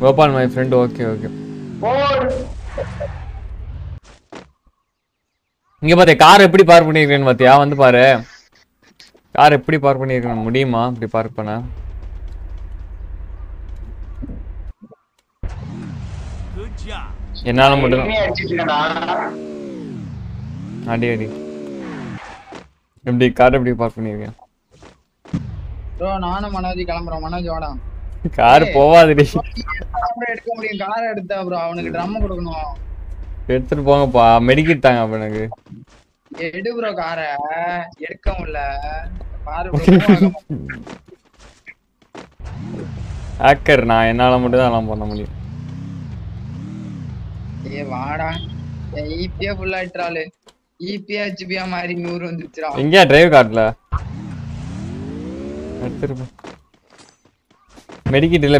Gopal my friend okay okay இங்க பாத்தியா car எப்படி பார்க் பண்ணிருக்கேன்னு பாத்தியா? வந்து பாரு. கார் எப்படி பார்க் பண்ணிருக்கேன் முடியுமா? இப்படி பார்க் பண்ண. என்னால மட்டும் அடி அடி. எப்படி கார் எப்படி பார்க் பண்ணிருக்கேன்? நானும் மனோஜ் கிளம்புறோம். மனோஜ் வாடா. கார் போவாதுடி. அப்புறம் எடுக்க முடியும். காரை எடுத்தா ப்ரோ அவனுக்கு ட்ரம் கொடுக்கணும். எடுத்துட்டு போங்கப்பா. மெடிக்கிட் தாங்க அப்ப எனக்கு. எடு ப்ரோ காரை எடுக்க முடியல. ஹேக்கர் நான் என்னால மட்டும் தான் பண்ண முடியும். ஏ வாடா. ஈபியா ஃபுல் ஆயிட்டாளு ஈபியா ஹெச்பியா மாதிரி நூறு வந்துச்சுடா எங்கேயா டிரைவ் காட்டல எடுத்துட்டு போ. மெடிக்கிட் இல்ல